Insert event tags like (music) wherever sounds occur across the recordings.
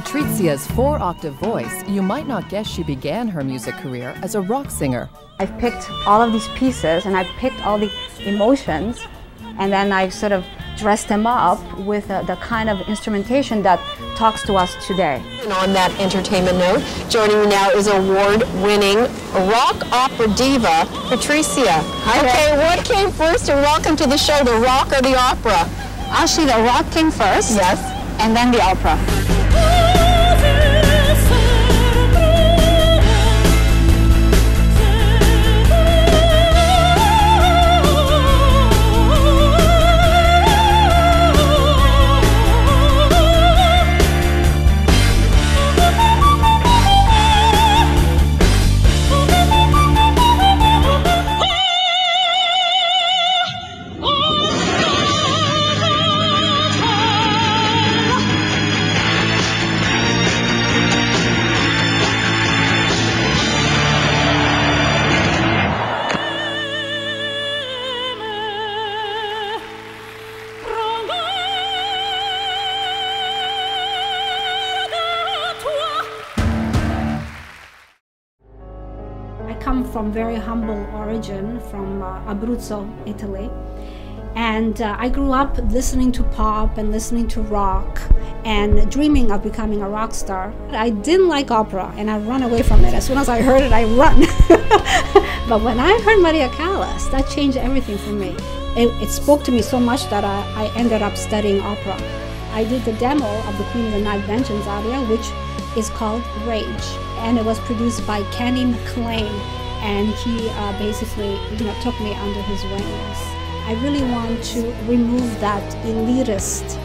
Patrizia's four octave voice, you might not guess she began her music career as a rock singer. I've picked all of these pieces and I've picked all the emotions and then I've sort of dressed them up with uh, the kind of instrumentation that talks to us today. And on that entertainment note, joining me now is award-winning rock opera diva, Patrizia. Hi okay, there. what came first and welcome to the show, the rock or the opera? Actually, the rock came first. Yes. And then the opera. Come from very humble origin from uh, Abruzzo, Italy. And uh, I grew up listening to pop and listening to rock and dreaming of becoming a rock star. I didn't like opera and I run away from it. As soon as I heard it, I run. (laughs) but when I heard Maria Callas, that changed everything for me. It, it spoke to me so much that I, I ended up studying opera. I did the demo of the Queen of the Night Vengeance aria, which is called Rage, and it was produced by Kenny McLean, and he uh, basically, you know, took me under his wings. I really want to remove that elitist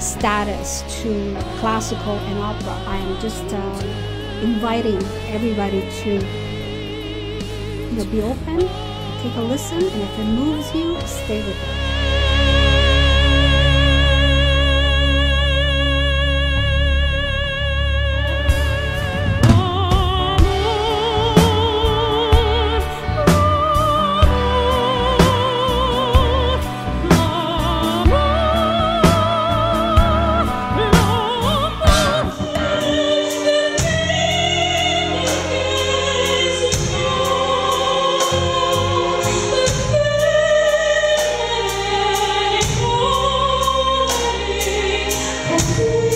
status to classical and opera. I am just uh, inviting everybody to you know, be open, take a listen, and if it moves you, stay with it. see.